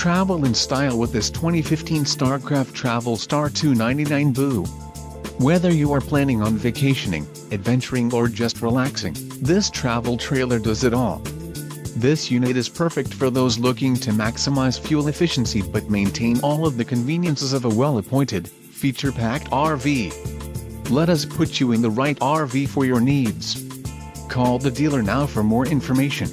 Travel in style with this 2015 StarCraft Travel Star 299 Boo. Whether you are planning on vacationing, adventuring or just relaxing, this travel trailer does it all. This unit is perfect for those looking to maximize fuel efficiency but maintain all of the conveniences of a well-appointed, feature-packed RV. Let us put you in the right RV for your needs. Call the dealer now for more information.